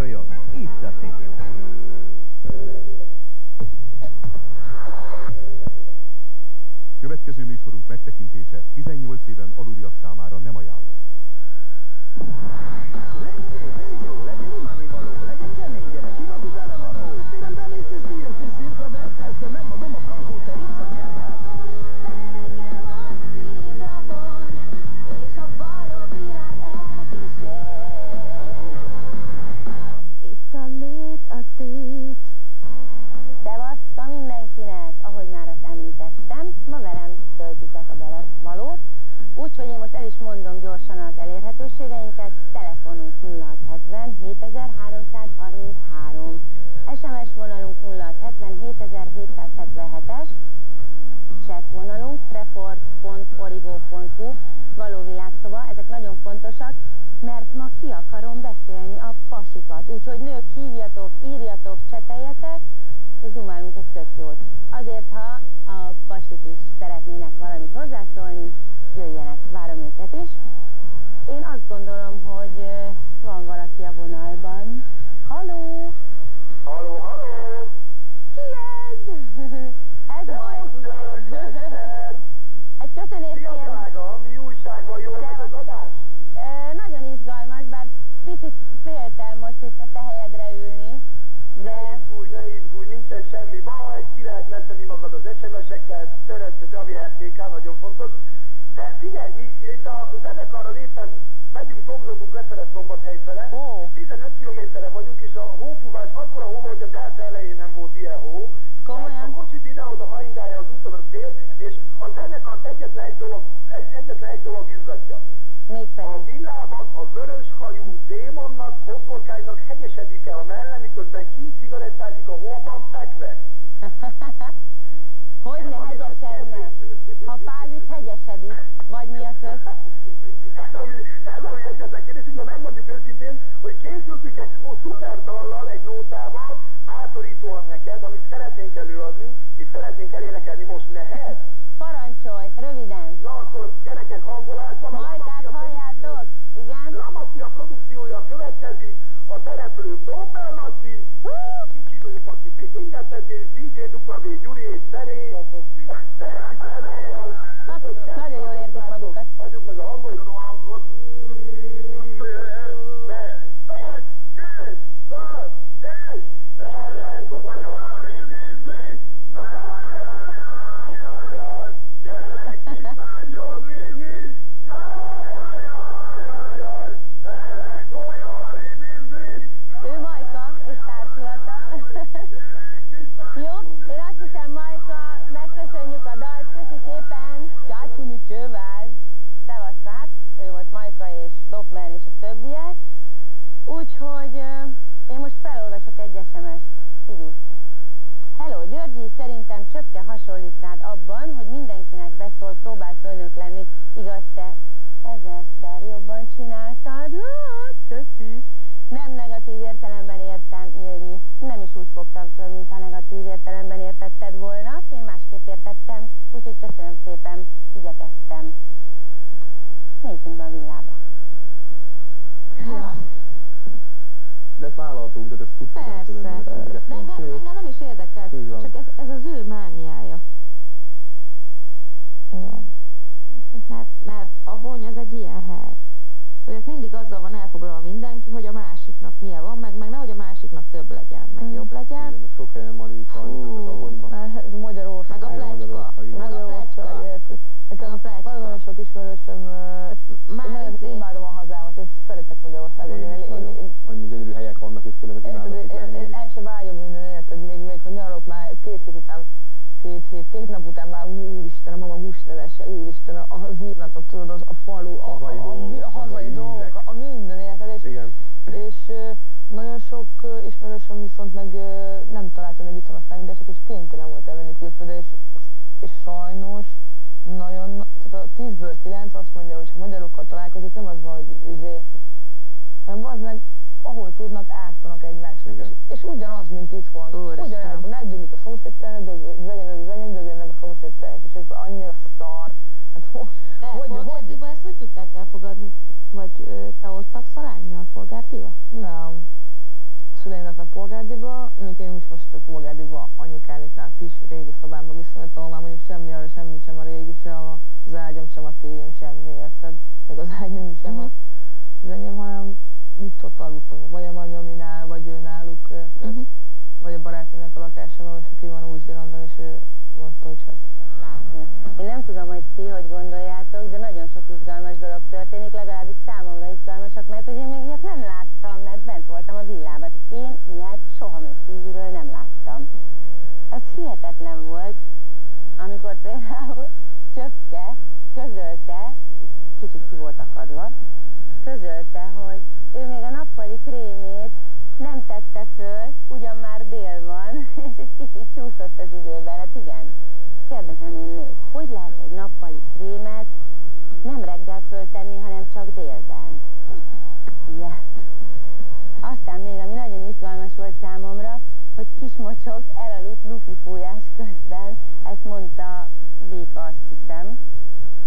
mosolyog, itt a tép. Következő műsorunk megtekintése 18 éven aluliak számára nem ajánlott. Itt ki akarom beszélni a pasikat. Úgyhogy nők hívjatok, írjatok, cseteljetek, és dumálunk egy tök jót. Azért, ha a pasik is szeretnének valamit hozzászólni, jöjjenek, várom őket is. Én azt gondolom, hogy van valaki a vonalban. Halló! Töröttöd, ami RTK, nagyon fontos. De figyelj, mi itt a zenekarral éppen megyünk, tobzodunk lefele Szombathely fele. Ó. 15 kilométerre vagyunk, és a hófúvás akkora hó, hogy a delta elején nem volt ilyen hó. Komolyan? Tehát A kocsit ide-oda haingálja az úton a szél, és a zenekart egyetlen egy dolog, egy, egyetlen egy dolog izgatja. A mégpedig. villában a vörös hajú démonnak, boszorkánynak hegyesedik el a melle, miközben kint cigarettázik a hóban fekve. Hogy ne hegyesedne? Ha fázik, hegyesedik. Vagy mi a köz? Ez ami, ez ami egyetlen kérdés, ugye megmondjuk őszintén, hogy készültünk egy nótával, bátorítóan neked, amit szeretnénk előadni, és szeretnénk elénekelni most nehet. Parancsolj, röviden. Na akkor gyerekek hangolás van, a Majkát halljátok? Igen? Lamaszia produkciója következik, a szereplők Doppel Laci, Kicsi Lópaki Pitingetetés, DJ W Gyuri és Szerény. Nagyon jól érzik magukat. Adjuk meg a hangot, a hangot. SMS-t. Figyelj. Hello, Györgyi, szerintem csöpke hasonlít rád abban, hogy mindenkinek beszól, próbál fölnök lenni, igaz te ezerszer jobban csináltad. Hát, köszi. Nem negatív értelemben értem, Ildi. Nem is úgy fogtam föl, mintha negatív értelemben értetted volna. Én másképp értettem, úgyhogy köszönöm szépen, igyekeztem. Nézzünk be a villába. De ezt vállaltuk, de ezt tudtuk. Persze. De engem, engem nem is érdekelt, Így van. csak ez, ez az ő mániája. Mert, mert a bony az egy ilyen hely. Hogy ott mindig azzal van elfoglalva mindenki, hogy a másiknak milyen van, meg, meg nehogy a másiknak több legyen, meg jobb legyen. Igen, sok helyen van így a vonyban. Ez Magyarország. Meg a plecska. Meg a plecska. Nekem Meg a plecska. nagyon sok ismerősöm, ö, Már én nagyon izé- imádom a hazámat, és szeretek Magyarországon Én élni. is Én, nagyon. én, Annyi gyönyörű helyek vannak itt különben, érted, imádok itt én, lenni. én, én is. el se vágyom minden, érted? Még, még hogy nyarok már két hét után, két hét, két nap után már úristen, a mama húslevese, úristen, a, az illatok, tudod, az, a falu, a, Hazai a, a, dolgok, a, hazai hazai dolgok, a, a minden, érted? És, Igen. és nagyon sok ismerősöm viszont meg nem találta meg itthon azt mindesek, és kénytelen volt elmenni külföldre, és, és sajnos nagyon, tehát a 10-ből 9 azt mondja, hogy ha magyarokkal találkozik, nem az van, hogy izé, hanem az meg, ahol tudnak, ártanak egymásnak. És, és ugyanaz, mint itthon. Úristen. Ugyanaz, megdöglik a szomszédtelen, dög, vegyen, ő, vegyen, dögön meg a szomszédtelen, és ez annyira szar. Hát, De hogy, hogy, Polgárdiba ezt hogy tudták elfogadni? Vagy ö, te ott laksz a lányjal, Polgárdiba? nem. polgárdiba, mondjuk én is most a polgárdiba anyukánitnál kis régi szobámba viszonyítom, már mondjuk semmi arra, semmi sem a régi, sem az ágyam, sem a tévém, semmi, érted? Még az ágy nem is sem Mhm. az enyém, hanem itt ott aludtunk, vagy a nagyominál, vagy ő náluk, érted? Mhm. Vagy a barátnőnek a lakásában, és aki van Új-Zélandon, és se. látni. Én nem tudom, hogy ti hogy gondoljátok, de nagyon sok izgalmas dolog történik, legalábbis számomra izgalmasak, mert hogy még ilyet nem láttam, mert bent voltam a villában. Én ilyet soha még kívülről nem láttam. Az hihetetlen volt, amikor például Csöpke közölte, kicsit ki volt akadva, közölte, hogy ő még a nappali krémét nem tette föl, ugyan már dél van, és egy kicsit csúszott az időben. Hát igen, kérdezem én nők, hogy lehet egy nappali krémet nem reggel föltenni, hanem csak délben? Igen. Aztán még, ami nagyon izgalmas volt számomra, hogy kismocsok elaludt lufi fújás közben, ezt mondta Béka, azt hiszem,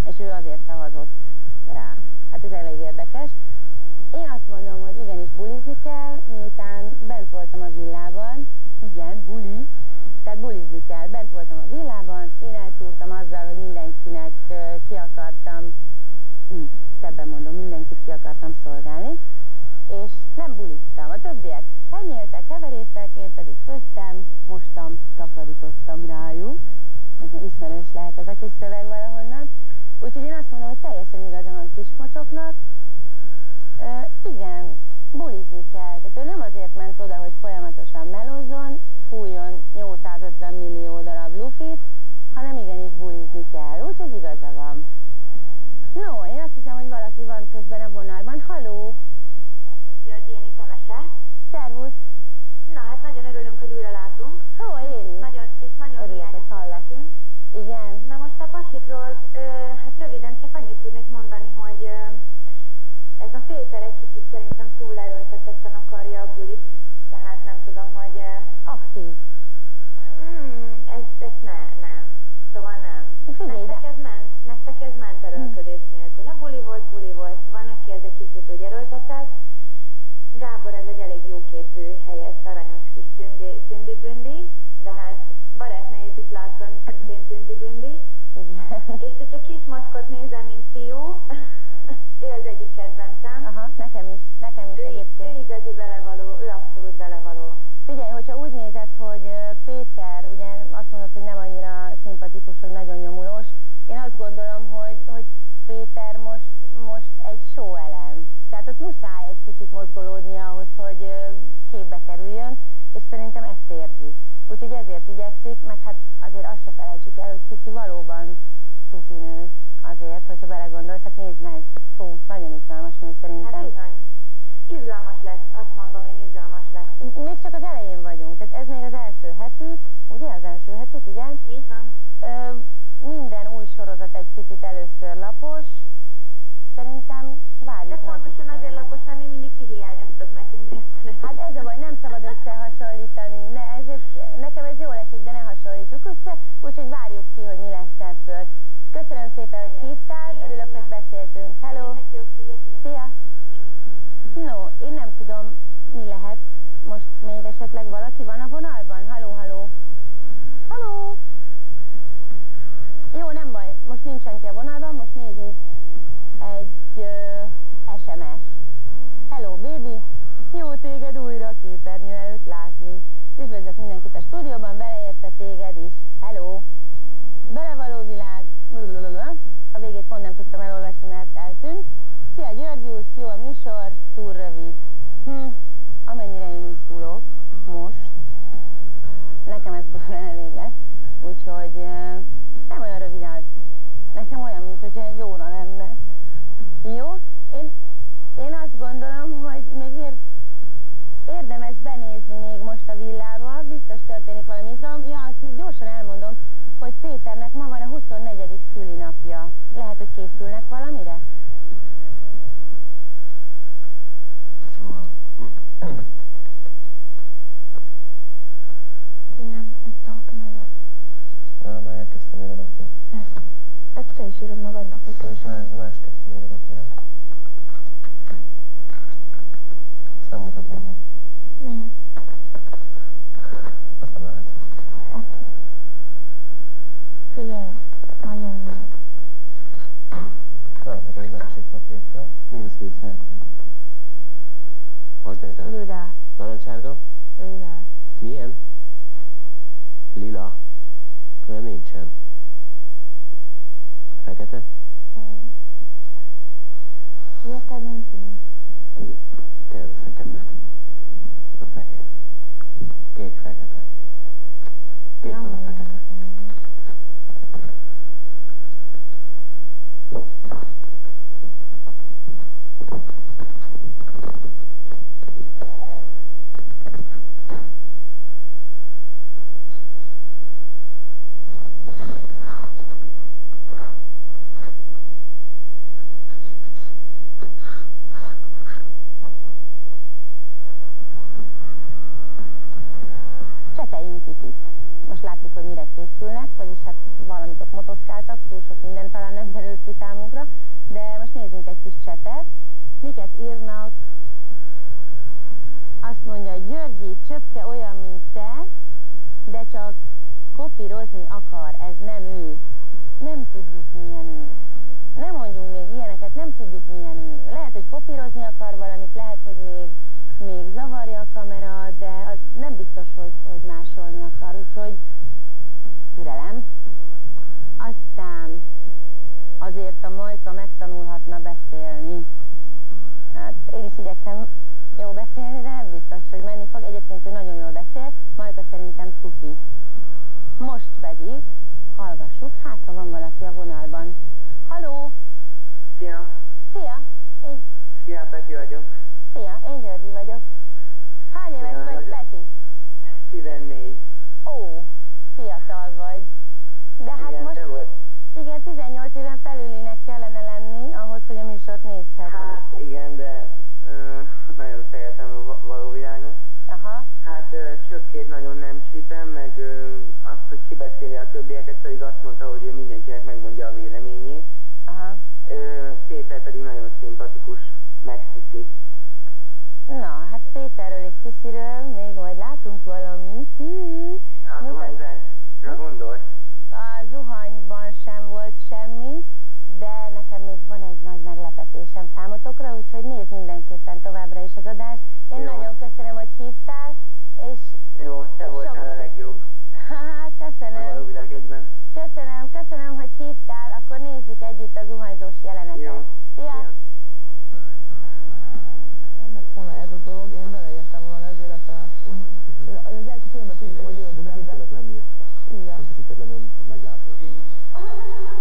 és ő azért szavazott rá. Hát ez elég érdekes. Én azt mondom, hogy igenis bulizni kell, miután bent voltam a villában, igen, buli, tehát bulizni kell. Bent voltam a villában, én eltúrtam azzal, hogy mindenkinek ki akartam, hm, szebben mondom, mindenkit ki akartam szolgálni, és nem buliztam. A többiek henyéltek, heverésztek, én pedig főztem, mostam, takarítottam rájuk. Ez már ismerős lehet ez a kis szöveg valahonnan. Úgyhogy én azt mondom, hogy teljesen igaza van kismocsoknak, Ö, igen, bulizni kell. Tehát ő nem azért ment oda, hogy folyamatosan melózzon, fújjon 850 millió darab lufit, hanem igenis bulizni kell. Úgyhogy igaza van. No, én azt hiszem, hogy valaki van közben a vonalban. Haló, György, én itt a mese. szervusz. Na, hát nagyon örülünk, hogy újra látunk. Ó, én is. Nagyon, és nagyon Örülök, hogy hallak. nekünk. Igen. Na most a pasikról, ö, hát röviden csak annyit tudnék mondani, hogy ö, ez a Péter egy kicsit szerintem túl erőltetetten akarja a bulit, tehát nem tudom, hogy Aktív. mm, ezt, ezt ne, nem. Szóval nem. Figyelj, nektek de- ez ment, nektek ez ment erőlködés nélkül. Na buli volt, buli volt. Van, aki ez egy kicsit úgy erőltetett. Gábor ez egy elég jóképű, helyes, aranyos kis tündi, tündi-bündi, de hát barátnőjét is láttam, szintén tündi-bündi. És hogyha kis macskot nézem, mint fiú, ő az egyik kedvencem. Aha, nekem is, nekem is Ő, egyébként. ő igazi belevaló, ő abszolút belevaló. Figyelj, hogyha úgy nézed, hogy ö, Péter, ugye azt mondod, hogy nem annyira szimpatikus, hogy nagyon nyomulós, én azt gondolom, hogy, hogy Péter most, most egy show elem. Tehát ott muszáj egy kicsit mozgolódni ahhoz, hogy képbe kerüljön, és szerintem ezt érzi. Úgyhogy ezért igyekszik, meg hát azért azt se felejtsük el, hogy Cici valóban tuti nő azért, hogyha belegondolsz, hát nézd meg, fú, nagyon izgalmas nő Hát szerintem. bizony. Izgalmas lesz, azt mondom én, izgalmas lesz. Még csak az elején vagyunk, tehát ez még az első hetük, ugye az első hetük, igen. Így van. Ö, minden új sorozat egy picit először lapos, szerintem De várjuk. meg pontosan azért elején. lapos, mert mi mindig ti hiányoztok nekünk. de ne Hát ez a baj, nem szabad összehasonlítani. Ne, ezért, nekem ez jól esik, de ne hasonlítsuk össze, úgyhogy várjuk ki, hogy mi lesz ebből. Köszönöm szépen, hogy hívtál, örülök, hogy beszéltünk. Hello! Szia! No, én nem tudom, mi lehet. Most még esetleg valaki van a vonalban? Haló, haló! Haló! Jó, nem baj, most nincs senki a vonalban, most nézzünk jó a műsor, túl rövid. Hm, amennyire én izgulok most, nekem ez bőven elég lesz, úgyhogy nem olyan rövid az. Nekem olyan, mint hogy egy óra lenne. Jó? Én, én azt gondolom, hogy még ér, érdemes benézni még most a villába, biztos történik valami izgalom. Ja, azt még gyorsan elmondom, hogy Péternek ma van a 24. szülinapja. Lehet, hogy készülnek valamire? Igen, ezt a nagyot. Na, már elkezdtem írogatni. Ezt. Hát ezt te is írod magadnak, hogy Más, más kezdtem írogatni. Ezt nem mutatom meg. Miért? Azt nem lehet. Oké. Okay. Figyelj, majd jön. Na, meg egy másik papírt, jó? Nézd, hogy szeretném. Hát. Most érted? Lila. Narancsárga? Lila. Milyen? Lila? Olyan nincsen. Fekete? Mi a kedvenc színű? Tényleg a fekete. Ez a fehér. Kék-fekete. Kék meg a fekete. Készülnek, vagyis hát valamit ott motoszkáltak, túl sok minden talán nem derült ki számunkra, de most nézzünk egy kis csetet. Miket írnak? Azt mondja, Györgyi csöpke olyan, mint te, de csak kopírozni akar, ez nem ő. Nem tudjuk, milyen ő. Nem mondjunk még ilyeneket, nem tudjuk, milyen ő. Lehet, hogy kopírozni akar valamit, lehet, hogy még, még zavarja a kamera, de az nem biztos, hogy, hogy másolni akar, úgyhogy türelem. Aztán azért a Majka megtanulhatna beszélni. Hát én is igyekszem jó beszélni, de nem biztos, hogy menni fog. Egyébként ő nagyon jól beszél, Majka szerintem tuti. Most pedig hallgassuk, hát ha van valaki a vonalban. Haló! Szia! Szia! Én, Szia, Peti vagyok. szia, én Györgyi vagyok. Hány éves vagy, Peti? 14. Ó, fiatal vagy. De hát Igen, most, igen, 18 éven felülinek kellene lenni, ahhoz, hogy a műsort nézhet. Hát igen, de ö, nagyon szeretem a va- való világot. Aha, Hát ö, csöpkét nagyon nem csípem, meg ö, azt, hogy kibeszéli a többieket, pedig azt mondta, hogy ő mindenkinek megmondja a véleményét. aha. Ö, Péter pedig nagyon szimpatikus, megsziszi. Na, hát Péterről és Szisziről még majd látunk valamit. Hű. A Mutat- zuhanyzásra gondolsz? A zuhanyban sem volt semmi, de nekem még van egy nagy meglepetésem számotokra, úgyhogy nézd mindenképpen továbbra is az adást. Én Jó. nagyon köszönöm, hogy hívtál, és Jó, te voltál a legjobb. A való köszönöm, világ egyben. köszönöm, köszönöm, hogy hívtál, akkor nézzük együtt a zuhanyzós jelenetet. Jó. Szia! Szia. Nem lett volna ez a dolog, én beleértem volna az életre. Az első filmben tudtam, hogy ő kellett lennie. Igen. Nem sikerült lennem,